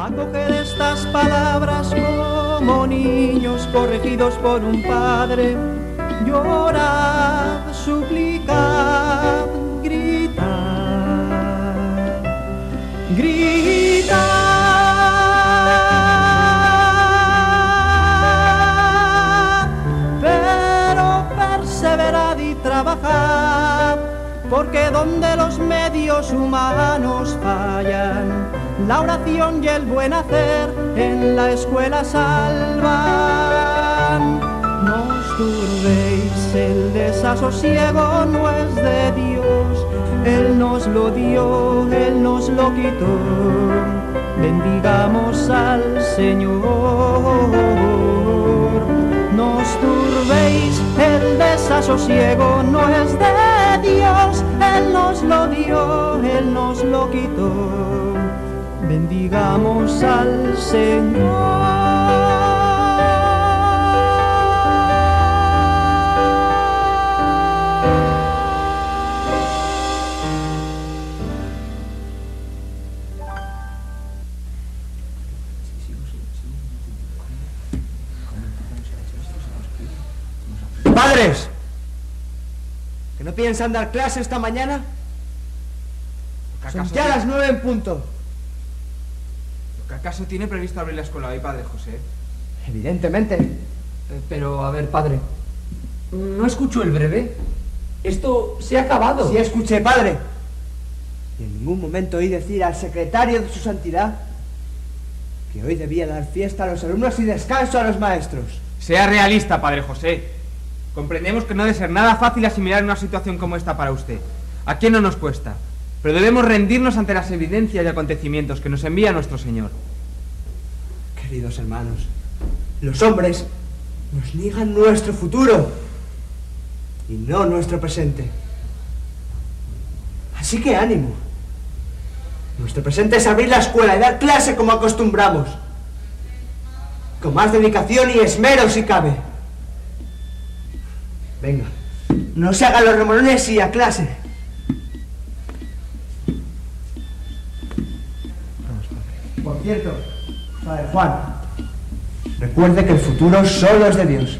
Acoged estas palabras como niños corregidos por un padre. Llorad, suplicad, gritad. Gritad. Trabajad. Porque donde los medios humanos fallan, la oración y el buen hacer en la escuela salvan. No os turbéis, el desasosiego no es de Dios, Él nos lo dio, Él nos lo quitó. Bendigamos al Señor. No os turbéis, el desasosiego no es de Dios, Él nos lo dio, Él nos lo quitó. Bendigamos al ¡Padres! ¿Que no piensan dar clase esta mañana? Son ya tiene- las nueve en punto. ¿Que acaso tiene previsto abrir la escuela hoy, padre José? Evidentemente. Eh, Pero, a ver, padre. ¿No escucho el breve? Esto se ha acabado. Sí escuché, padre. Y en ningún momento oí decir al secretario de su santidad que hoy debía dar fiesta a los alumnos y descanso a los maestros. Sea realista, padre José. Comprendemos que no debe ser nada fácil asimilar una situación como esta para usted. ¿A quién no nos cuesta? Pero debemos rendirnos ante las evidencias y acontecimientos que nos envía nuestro Señor. Queridos hermanos, los hombres nos niegan nuestro futuro y no nuestro presente. Así que ánimo. Nuestro presente es abrir la escuela y dar clase como acostumbramos. Con más dedicación y esmero si cabe. Venga, no se hagan los remolones y a clase. Por cierto, Padre Juan, recuerde que el futuro solo es de Dios.